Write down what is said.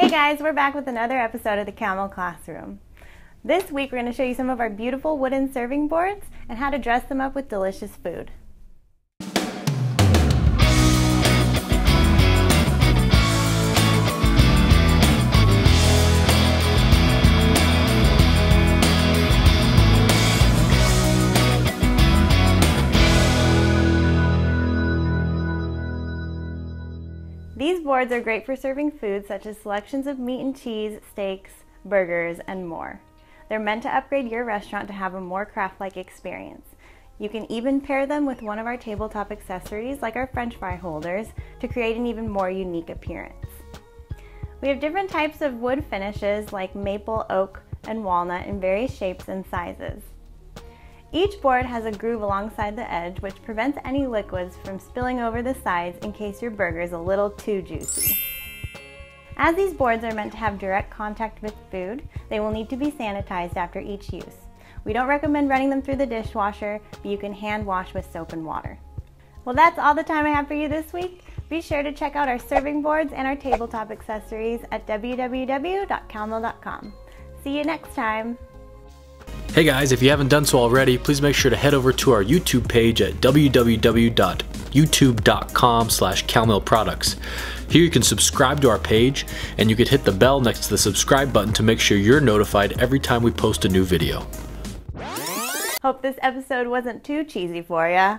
Hey guys, we're back with another episode of the Cal-Mil Classroom. This week we're going to show you some of our beautiful wooden serving boards and how to dress them up with delicious food. These boards are great for serving foods such as selections of meat and cheese, steaks, burgers, and more. They're meant to upgrade your restaurant to have a more craft-like experience. You can even pair them with one of our tabletop accessories like our french fry holders to create an even more unique appearance. We have different types of wood finishes like maple, oak, and walnut in various shapes and sizes. Each board has a groove alongside the edge which prevents any liquids from spilling over the sides in case your burger is a little too juicy. As these boards are meant to have direct contact with food, they will need to be sanitized after each use. We don't recommend running them through the dishwasher, but you can hand wash with soap and water. Well, that's all the time I have for you this week. Be sure to check out our serving boards and our tabletop accessories at www.calmil.com. See you next time. Hey guys, if you haven't done so already, please make sure to head over to our YouTube page at www.youtube.com slash calmilproducts. Here you can subscribe to our page, and you can hit the bell next to the subscribe button to make sure you're notified every time we post a new video. Hope this episode wasn't too cheesy for ya.